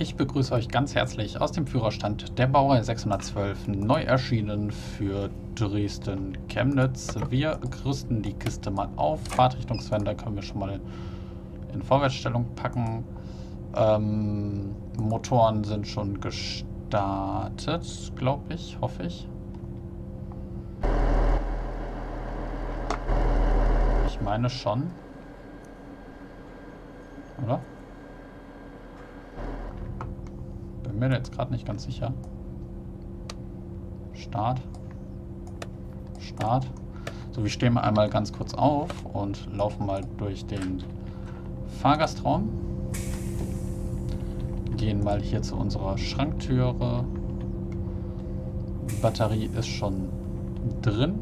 Ich begrüße euch ganz herzlich aus dem Führerstand der Baureihe 612, neu erschienen für Dresden-Chemnitz. Wir rüsten die Kiste mal auf. Fahrtrichtungswender können wir schon mal in Vorwärtsstellung packen. Ähm, Motoren sind schon gestartet, glaube ich, hoffe ich. Ich meine schon. Oder? Bin mir jetzt gerade nicht ganz sicher. Start. Start. So, wir stehen mal einmal ganz kurz auf und laufen mal durch den Fahrgastraum. Gehen mal hier zu unserer Schranktüre. Batterie ist schon drin.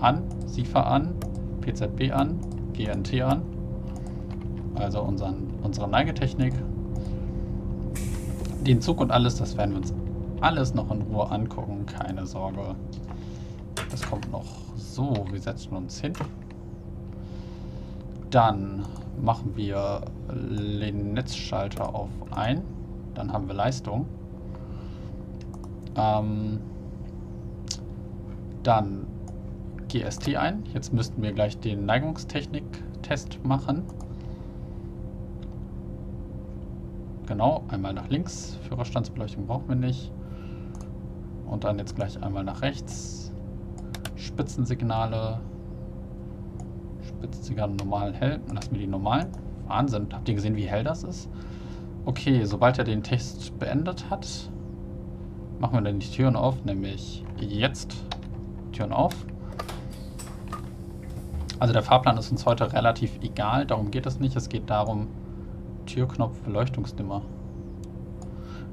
An, SIFA an, PZB an, GNT an. Also unseren, unsere Neigetechnik den Zug und alles, das werden wir uns alles noch in Ruhe angucken. Keine Sorge. Das kommt noch. So, wir setzen uns hin. Dann machen wir den Netzschalter auf ein. Dann haben wir Leistung. Ähm, dann GST ein. Jetzt müssten wir gleich den Neigungstechnik-Test machen. Genau, einmal nach links. Führerstandsbeleuchtung brauchen wir nicht. Und dann jetzt gleich einmal nach rechts. Spitzensignale. Spitzensignale normal hell. Lassen wir die normalen. Wahnsinn. Habt ihr gesehen, wie hell das ist? Okay, sobald er den Test beendet hat, machen wir dann die Türen auf, nämlich jetzt Türen auf. Also der Fahrplan ist uns heute relativ egal, darum geht es nicht. Es geht darum, Türknopf Beleuchtungsdimmer.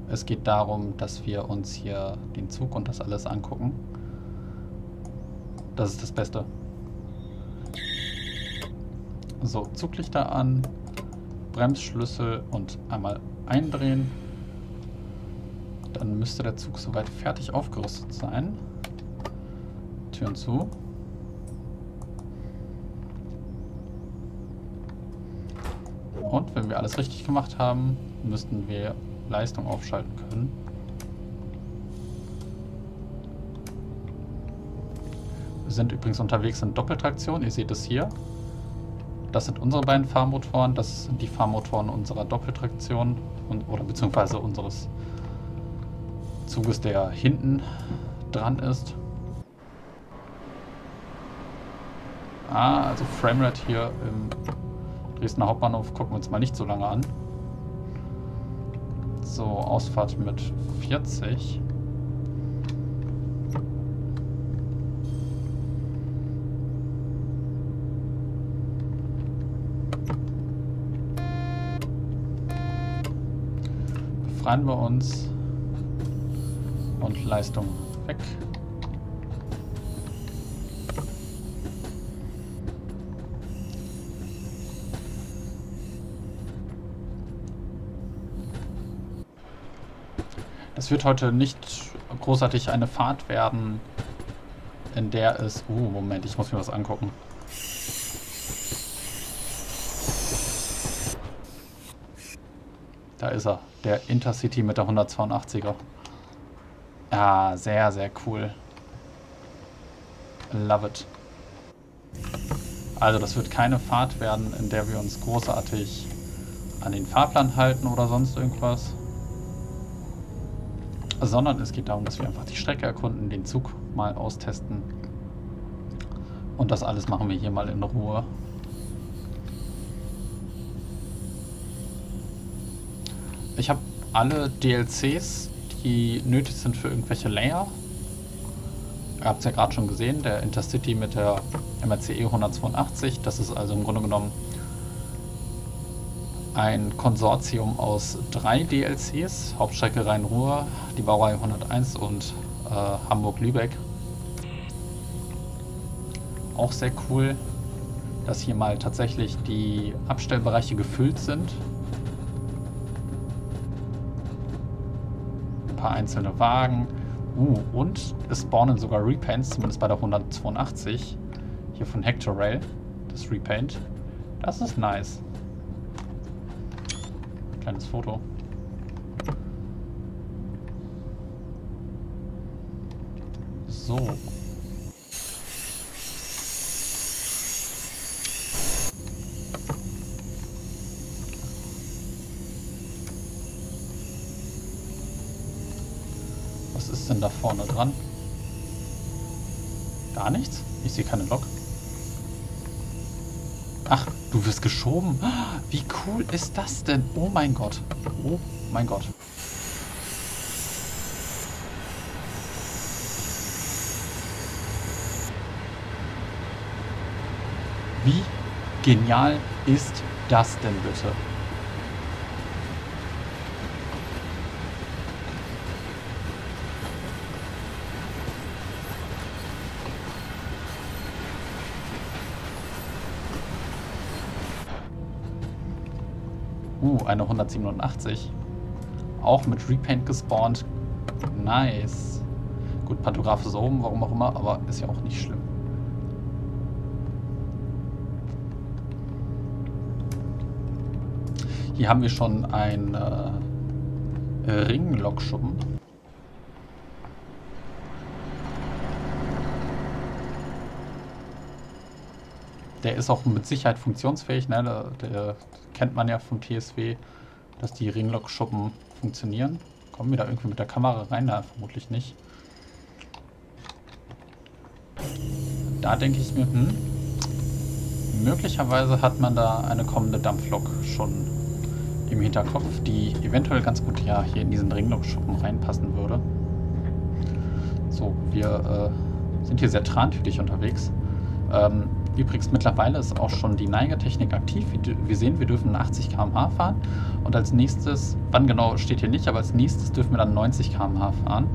Es geht darum, dass wir uns hier den Zug und das alles angucken. Das ist das Beste. So, Zuglichter an, Bremsschlüssel und einmal eindrehen. Dann müsste der Zug soweit fertig aufgerüstet sein. Türen zu. Und wenn wir alles richtig gemacht haben, müssten wir Leistung aufschalten können. Wir sind übrigens unterwegs in Doppeltraktion. Ihr seht es hier. Das sind unsere beiden Fahrmotoren. Das sind die Fahrmotoren unserer Doppeltraktion und, oder beziehungsweise unseres Zuges, der hinten dran ist. Ah, also Framerate hier im Dresdner Hauptbahnhof gucken wir uns mal nicht so lange an. So, Ausfahrt mit 40. Befreien wir uns und Leistung weg. Es wird heute nicht großartig eine Fahrt werden, in der es... Oh, Moment, ich muss mir was angucken. Da ist er, der Intercity mit der 182er. Ja, sehr, sehr cool. Love it. Also das wird keine Fahrt werden, in der wir uns großartig an den Fahrplan halten oder sonst irgendwas sondern es geht darum, dass wir einfach die Strecke erkunden, den Zug mal austesten. Und das alles machen wir hier mal in Ruhe. Ich habe alle DLCs, die nötig sind für irgendwelche Layer. Ihr habt es ja gerade schon gesehen, der Intercity mit der MRCE 182. Das ist also im Grunde genommen ein Konsortium aus drei DLCs, Hauptstrecke Rhein-Ruhr, die Baureihe 101 und äh, Hamburg-Lübeck. Auch sehr cool, dass hier mal tatsächlich die Abstellbereiche gefüllt sind. Ein paar einzelne Wagen. Uh, und es spawnen sogar Repaints, zumindest bei der 182. Hier von Hector Rail, das Repaint. Das ist nice kleines Foto. So. Was ist denn da vorne dran? Gar nichts? Ich sehe keine Lok. Du wirst geschoben. Wie cool ist das denn? Oh mein Gott. Oh mein Gott. Wie genial ist das denn bitte? Uh, eine 187. Auch mit Repaint gespawnt. Nice. Gut, Pantograph ist oben, warum auch immer, aber ist ja auch nicht schlimm. Hier haben wir schon ein äh, Ringlokschuppen. Der ist auch mit Sicherheit funktionsfähig. Ne? Der, der kennt man ja vom TSW, dass die Ringlokschuppen funktionieren. Kommen wir da irgendwie mit der Kamera rein? Na, vermutlich nicht. Da denke ich mir, hm, möglicherweise hat man da eine kommende Dampflok schon im Hinterkopf, die eventuell ganz gut ja hier in diesen Ringlokschuppen reinpassen würde. So, wir äh, sind hier sehr trantütig unterwegs. Ähm, übrigens, mittlerweile ist auch schon die Neigetechnik aktiv. Wir sehen, wir dürfen 80 km/h fahren. Und als nächstes, wann genau steht hier nicht, aber als nächstes dürfen wir dann 90 km/h fahren.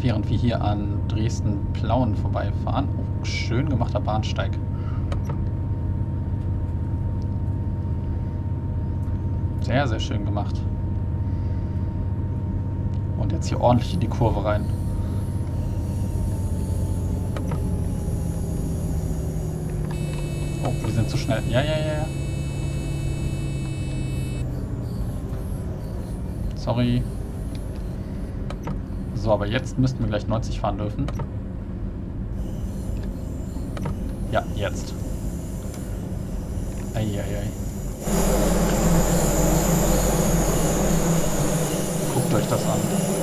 Während wir hier an Dresden-Plauen vorbeifahren. Oh, schön gemachter Bahnsteig. Sehr, sehr schön gemacht. Und jetzt hier ordentlich in die Kurve rein. Oh, wir sind zu schnell. Ja, ja, ja, ja. Sorry. So, aber jetzt müssten wir gleich 90 fahren dürfen. Ja, jetzt. Eieiei. Ei, ei. Guckt euch das an.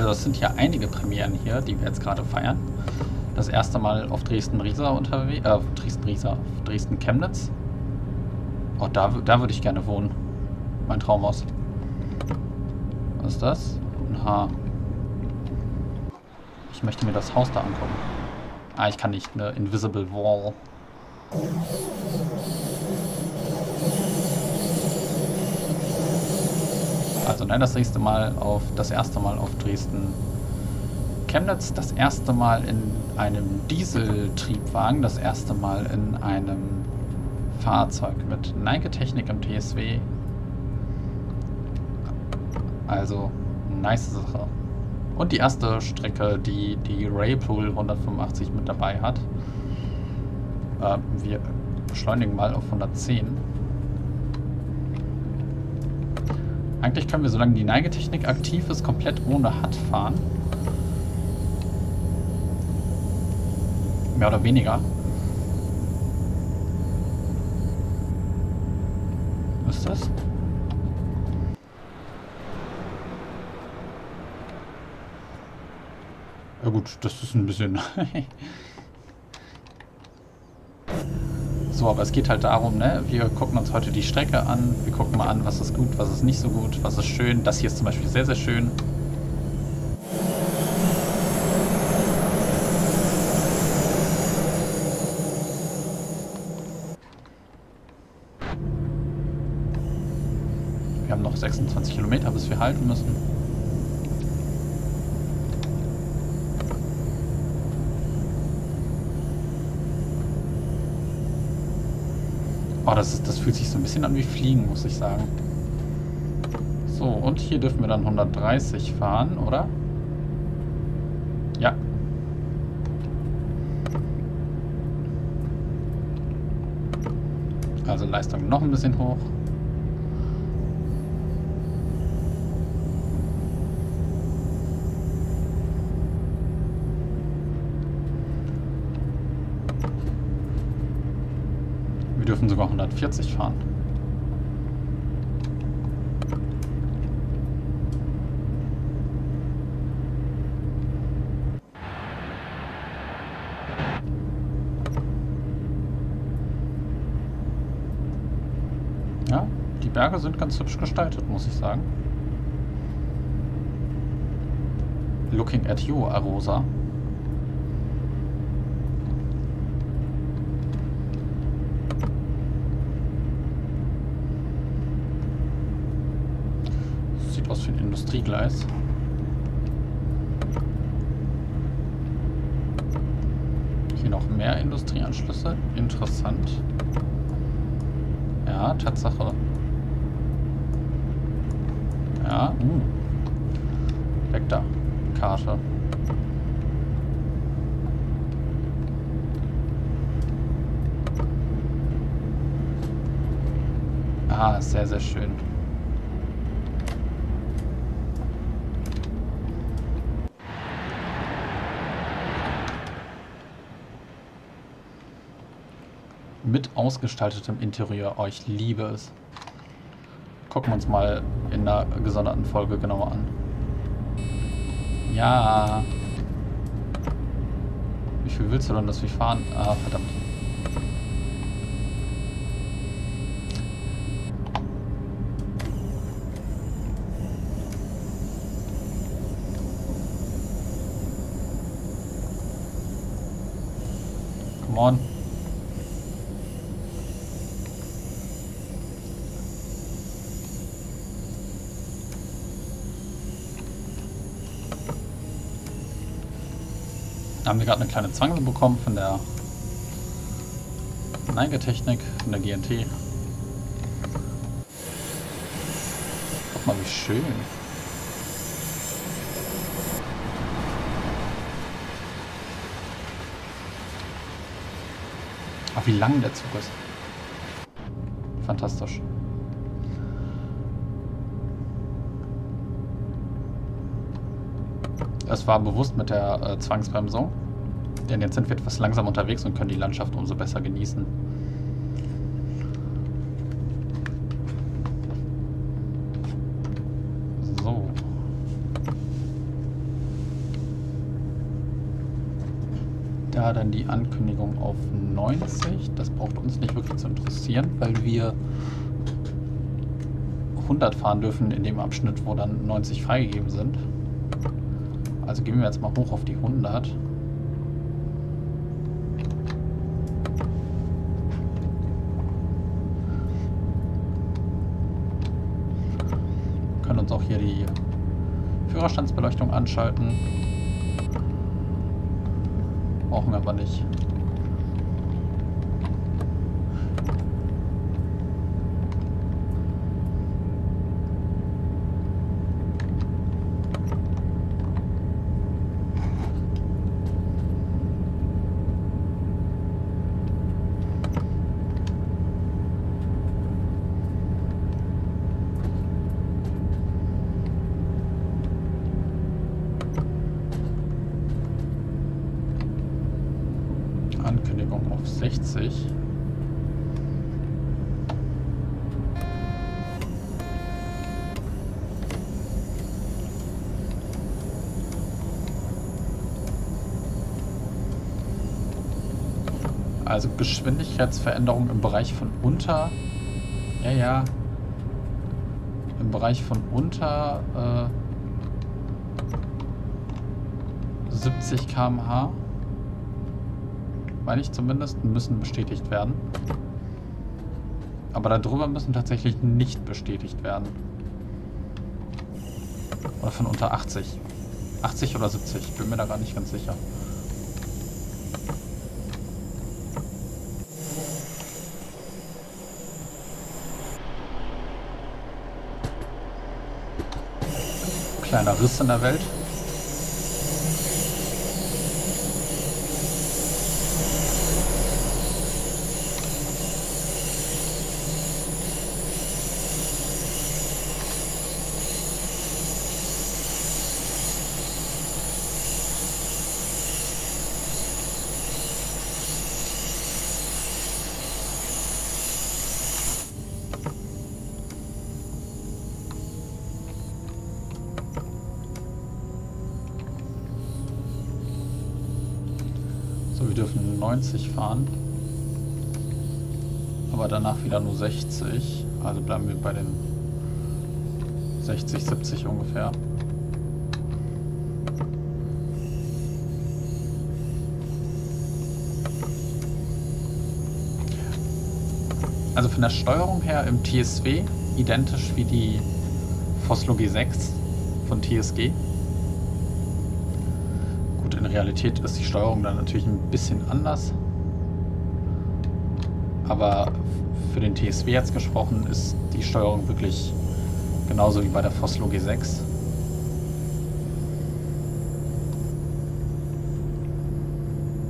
Also es sind ja einige Premieren hier, die wir jetzt gerade feiern. Das erste Mal auf Dresden-Riesa unterwegs, äh, Dresden-Riesa, Dresden-Chemnitz. Oh, da, da würde ich gerne wohnen. Mein Traumhaus. Was ist das? Ein Haar. Ich möchte mir das Haus da angucken. Ah, ich kann nicht. Eine Invisible Wall. Also nein, das nächste Mal auf das erste Mal auf Dresden Chemnitz, das erste Mal in einem Dieseltriebwagen, das erste Mal in einem Fahrzeug mit Neigetechnik im TSW. Also, nice Sache. Und die erste Strecke, die die Raypool 185 mit dabei hat. Äh, wir beschleunigen mal auf 110. Eigentlich können wir, solange die Neigetechnik aktiv ist, komplett ohne HUD fahren. Mehr oder weniger. Was ist das? Ja gut, das ist ein bisschen... So, aber es geht halt darum, ne, wir gucken uns heute die Strecke an, wir gucken mal an, was ist gut, was ist nicht so gut, was ist schön. Das hier ist zum Beispiel sehr, sehr schön. Wir haben noch 26 Kilometer, bis wir halten müssen. Das, das fühlt sich so ein bisschen an wie Fliegen, muss ich sagen. So, und hier dürfen wir dann 130 fahren, oder? Ja. Also Leistung noch ein bisschen hoch. Wir dürfen sogar 140 fahren. Die Berge sind ganz hübsch gestaltet, muss ich sagen. Looking at you, Arosa. Sieht aus wie ein Industriegleis. Hier noch mehr Industrieanschlüsse. Interessant. Ja, Tatsache. Ja, uh. Weg da. Karte. Ah, sehr, sehr schön. Mit ausgestaltetem Interieur. Oh, ich liebe es. Gucken wir uns mal in einer gesonderten Folge genauer an. Ja. Wie viel willst du denn, dass wir fahren? Ah, verdammt. Come on. Haben wir gerade eine kleine Zange bekommen von der Neigetechnik, von der GNT. Guck mal, wie schön. Ach, wie lang der Zug ist. Fantastisch. Es war bewusst mit der äh, Zwangsbremsung. Denn jetzt sind wir etwas langsam unterwegs und können die Landschaft umso besser genießen. So. Da dann die Ankündigung auf 90. Das braucht uns nicht wirklich zu interessieren, weil wir 100 fahren dürfen in dem Abschnitt, wo dann 90 freigegeben sind. Also gehen wir jetzt mal hoch auf die 100. können uns auch hier die Führerstandsbeleuchtung anschalten. Brauchen wir aber nicht. Ankündigung auf 60. Also Geschwindigkeitsveränderung im Bereich von unter... Ja, ja. Im Bereich von unter äh, 70 km/h meine ich zumindest, müssen bestätigt werden. Aber darüber müssen tatsächlich nicht bestätigt werden. Oder von unter 80. 80 oder 70, ich bin mir da gar nicht ganz sicher. Kleiner Riss in der Welt. wir dürfen 90 fahren. Aber danach wieder nur 60. Also bleiben wir bei den 60, 70 ungefähr. Also von der Steuerung her im TSW identisch wie die Foslo G6 von TSG. In Realität ist die Steuerung dann natürlich ein bisschen anders. Aber für den TSW jetzt gesprochen ist die Steuerung wirklich genauso wie bei der Foslo G6.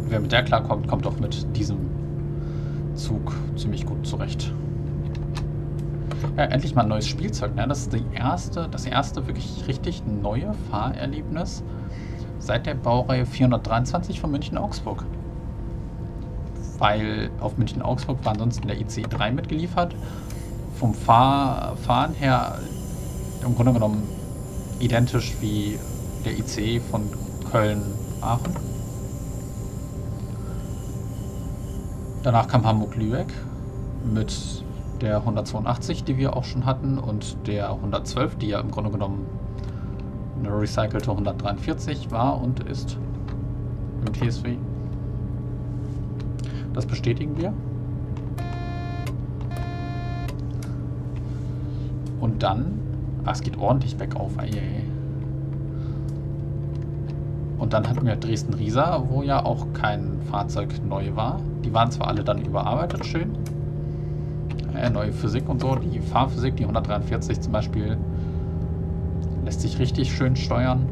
Wer mit der klarkommt, kommt auch mit diesem Zug ziemlich gut zurecht. Ja, endlich mal ein neues Spielzeug. Ne? Das ist die erste, das erste wirklich richtig neue Fahrerlebnis seit der Baureihe 423 von München-Augsburg. Weil auf München-Augsburg war ansonsten der IC 3 mitgeliefert. Vom Fahr Fahren her im Grunde genommen identisch wie der IC von Köln-Aachen. Danach kam Hamburg-Lübeck mit der 182, die wir auch schon hatten, und der 112, die ja im Grunde genommen eine recycelte 143 war und ist im TSW. Das bestätigen wir. Und dann, ach, es geht ordentlich bergauf, ey, ey. Und dann hatten wir Dresden-Riesa, wo ja auch kein Fahrzeug neu war. Die waren zwar alle dann überarbeitet schön, äh, neue Physik und so. Die Fahrphysik, die 143 zum Beispiel, lässt sich richtig schön steuern.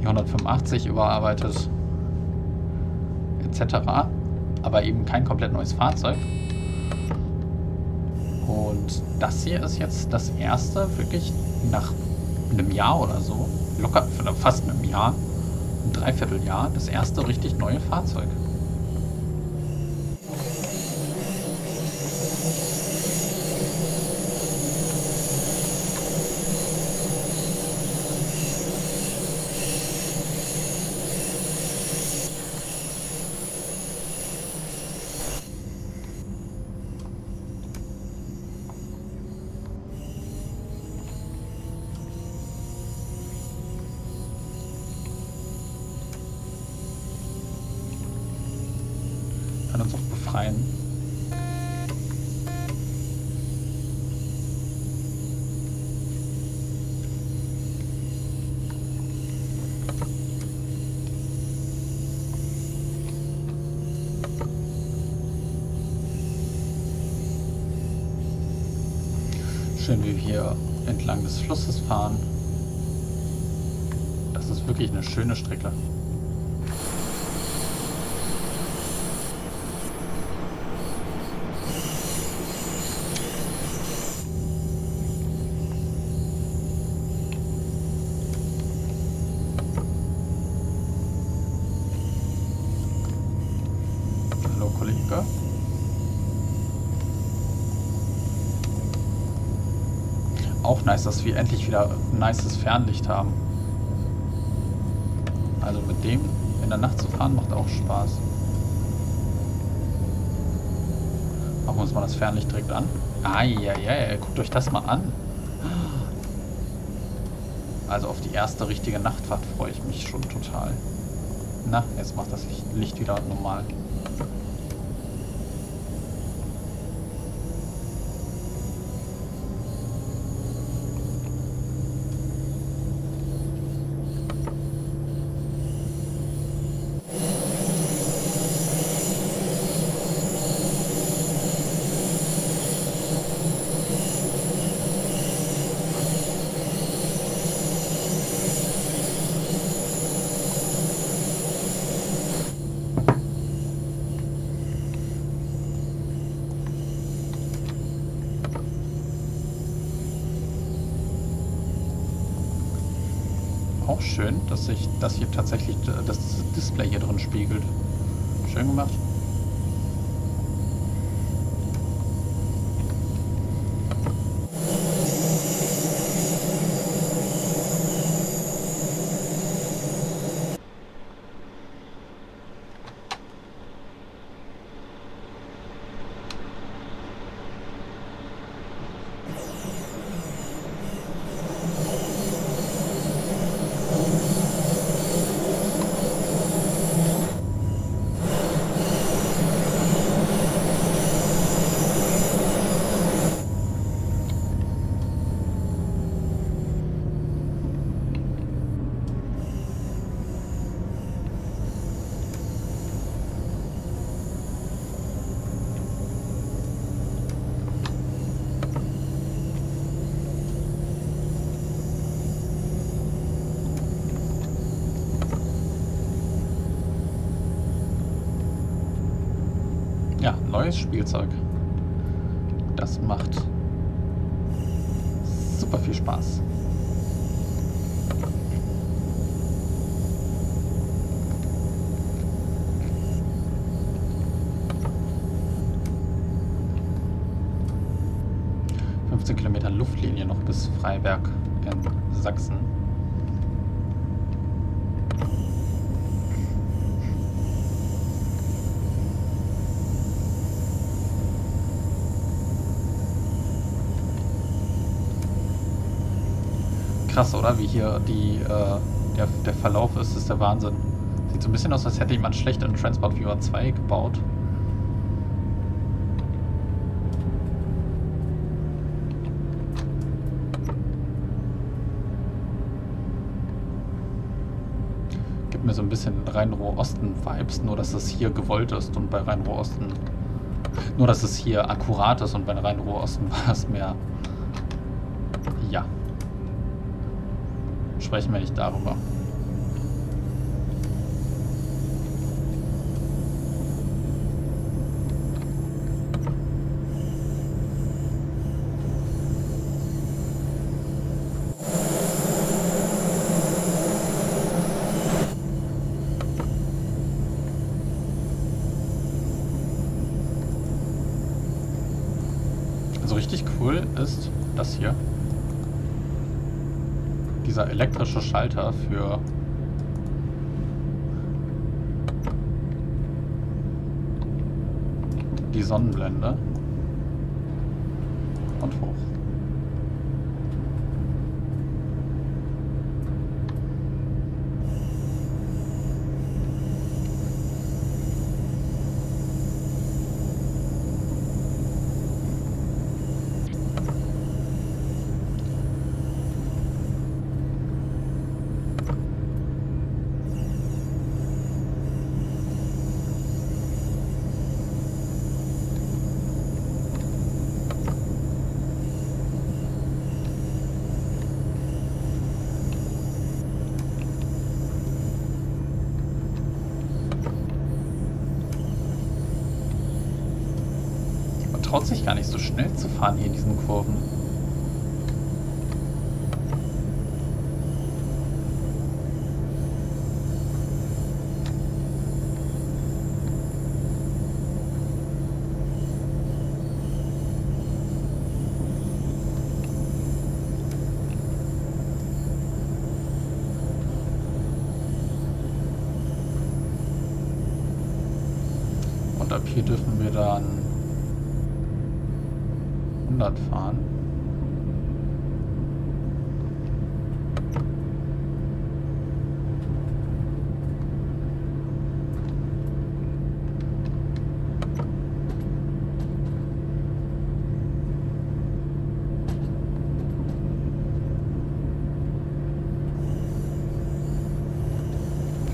Die 185 überarbeitet etc. Aber eben kein komplett neues Fahrzeug. Und das hier ist jetzt das erste, wirklich nach einem Jahr oder so, locker fast einem Jahr, ein Dreivierteljahr das erste richtig neue Fahrzeug. Des Flusses fahren. Das ist wirklich eine schöne Strecke. Nice, dass wir endlich wieder ein nices Fernlicht haben. Also mit dem in der Nacht zu fahren macht auch Spaß. Machen wir uns mal das Fernlicht direkt an. Ja, guckt euch das mal an. Also auf die erste richtige Nachtfahrt freue ich mich schon total. Na, jetzt macht das Licht wieder normal. Auch schön, dass sich das hier tatsächlich das Display hier drin spiegelt. Schön gemacht. Neues Spielzeug. Das macht super viel Spaß. Kilometer Luftlinie noch bis Freiberg in Sachsen. Krass, oder? Wie hier die, äh, der, der Verlauf ist, ist der Wahnsinn. Sieht so ein bisschen aus, als hätte jemand schlecht in Transport Viewer 2 gebaut. Gibt mir so ein bisschen Rhein-Ruhr-Osten-Vibes, nur dass es hier gewollt ist und bei Rhein-Ruhr-Osten... Nur, dass es hier akkurat ist und bei Rhein-Ruhr-Osten war es mehr... Ja sprechen wir nicht darüber. Also richtig cool ist das hier elektrische Schalter für die Sonnenblende und hoch. Traut sich gar nicht so schnell zu fahren hier in diesen Kurven. Und ab hier dürfen wir dann 100 fahren.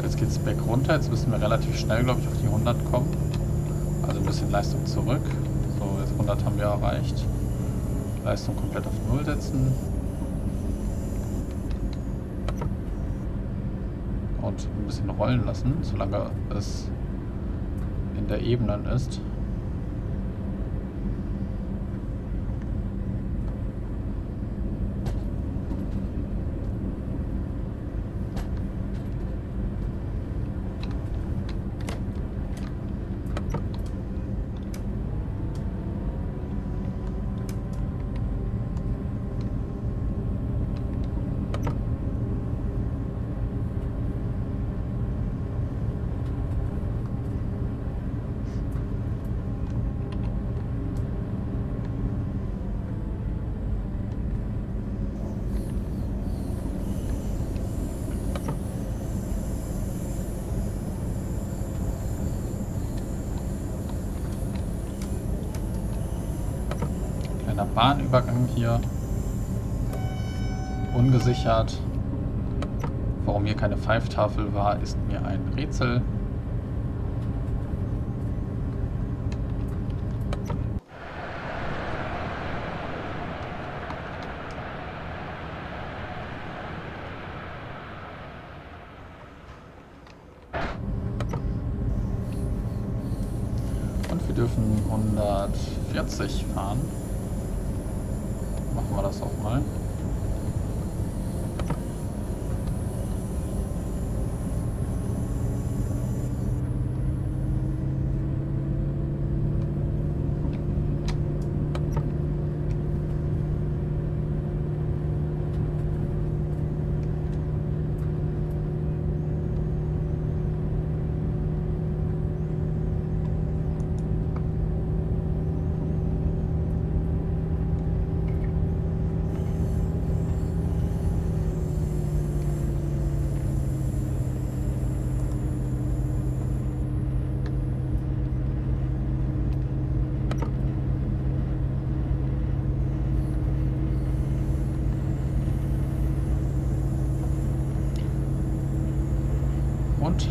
Jetzt geht es back runter. Jetzt müssen wir relativ schnell, glaube ich, auf die 100 kommen. Also ein bisschen Leistung zurück. So, jetzt 100 haben wir erreicht. Leistung komplett auf Null setzen. Und ein bisschen rollen lassen, solange es in der Ebene ist. Bahnübergang hier. Ungesichert. Warum hier keine Pfeiftafel war, ist mir ein Rätsel. dürfen 140 fahren. Machen wir das auch mal.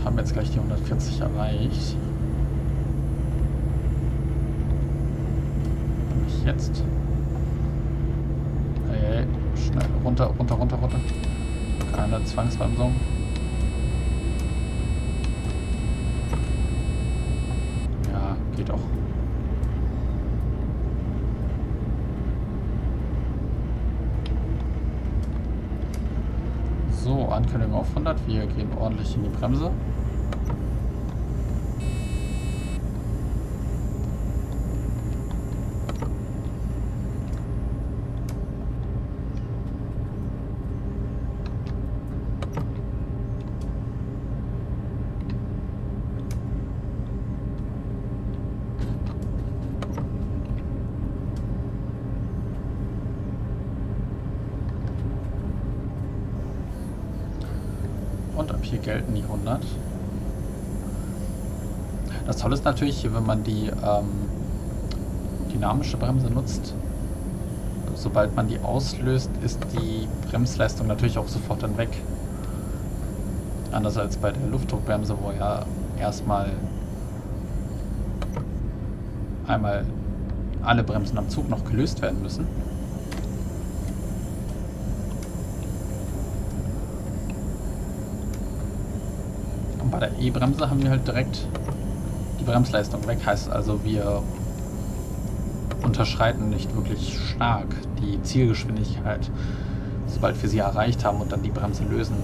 Haben jetzt gleich die 140 erreicht. Nämlich jetzt. Hey, schnell runter, runter, runter, runter. Keine Zwangsbremsung. Ja, geht auch. So, Ankündigung auf 100. Wir ordentlich in die Bremse. Und ab hier gelten die 100. Das Tolle ist natürlich, wenn man die ähm, dynamische Bremse nutzt, sobald man die auslöst, ist die Bremsleistung natürlich auch sofort dann weg. Anders als bei der Luftdruckbremse, wo ja erstmal einmal alle Bremsen am Zug noch gelöst werden müssen. Und bei der E-Bremse haben wir halt direkt die Bremsleistung weg. Heißt also, wir unterschreiten nicht wirklich stark die Zielgeschwindigkeit, sobald wir sie erreicht haben und dann die Bremse lösen.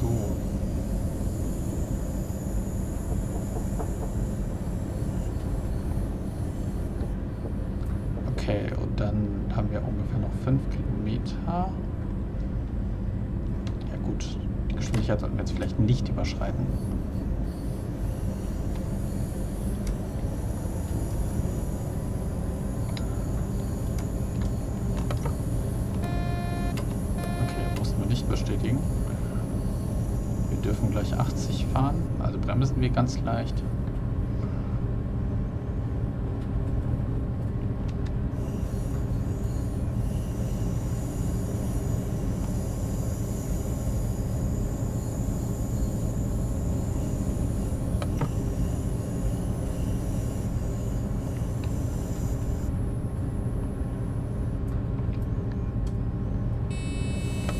So. Okay, und dann haben wir ungefähr noch 5 Kilometer. Ja gut, die Geschwindigkeit sollten wir jetzt vielleicht nicht überschreiten. Okay, mussten wir nicht bestätigen. Wir dürfen gleich 80 fahren, also bremsen wir ganz leicht.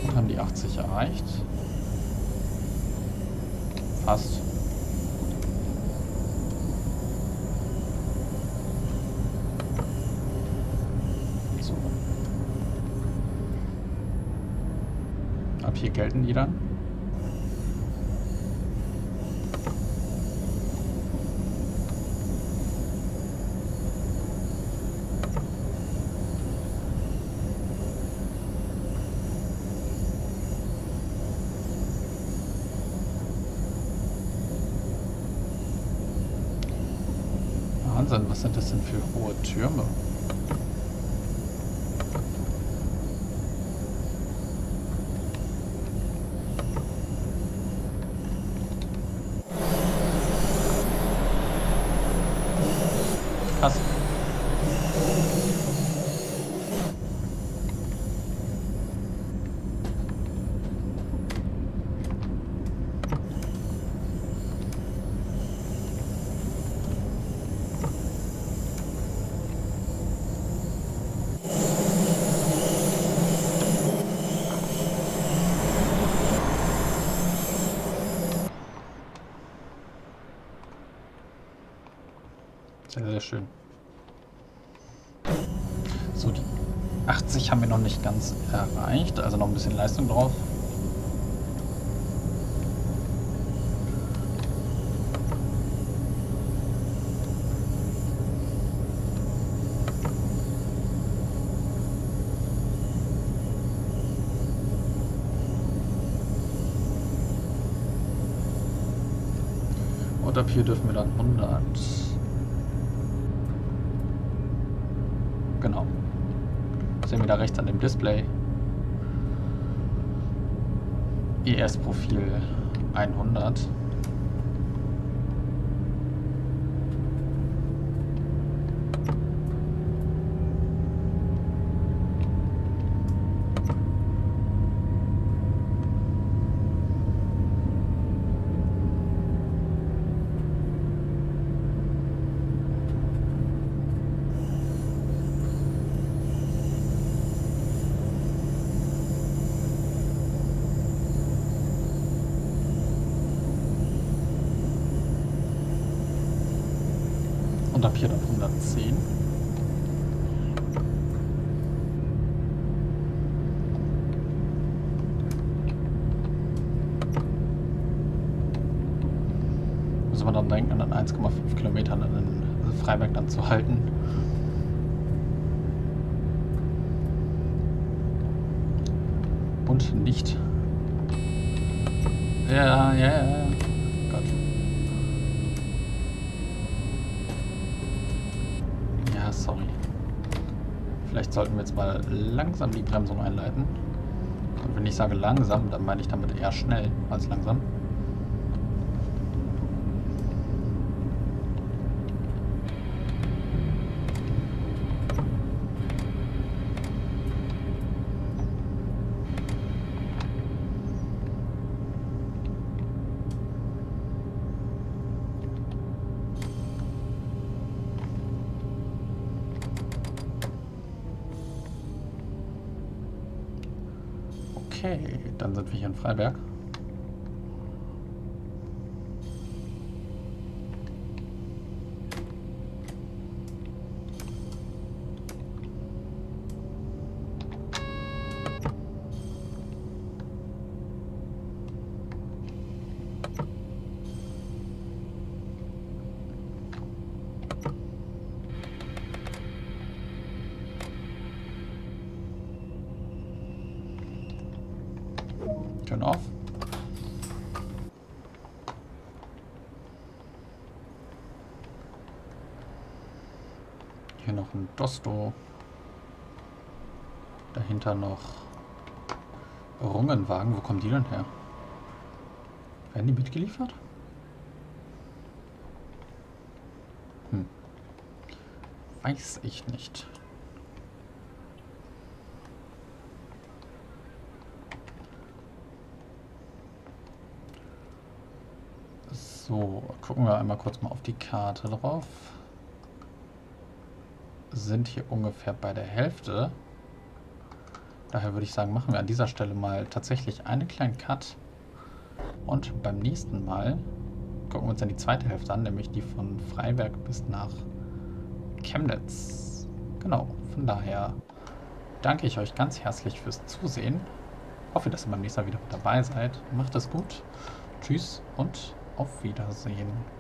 Und haben die 80 erreicht. Fast. So. Ab hier gelten die dann. Wahnsinn, was sind das denn für hohe Türme? Krass. Sehr, sehr schön. So, die 80 haben wir noch nicht ganz erreicht, also noch ein bisschen Leistung drauf. Und ab hier dürfen wir dann 100. Genau. Sehen wir da rechts an dem Display. ES-Profil 100. Und ab hier dann 110. Müssen wir dann denken, an 1,5 Kilometern in Freiberg dann zu halten. Und nicht. Ja, ja, ja. Gott. Sorry. Vielleicht sollten wir jetzt mal langsam die Bremsung einleiten. Und wenn ich sage langsam, dann meine ich damit eher schnell als langsam. Okay, dann sind wir hier in Freiberg. Turn off. Hier noch ein Dosto. Dahinter noch Rungenwagen. Wo kommen die denn her? Werden die mitgeliefert? Hm. Weiß ich nicht. So, gucken wir einmal kurz mal auf die Karte drauf. Sind hier ungefähr bei der Hälfte. Daher würde ich sagen, machen wir an dieser Stelle mal tatsächlich einen kleinen Cut. Und beim nächsten Mal gucken wir uns dann die zweite Hälfte an, nämlich die von Freiberg bis nach Chemnitz. Genau, von daher danke ich euch ganz herzlich fürs Zusehen. Hoffe, dass ihr beim nächsten Mal wieder dabei seid. Macht es gut. Tschüss und auf Wiedersehen.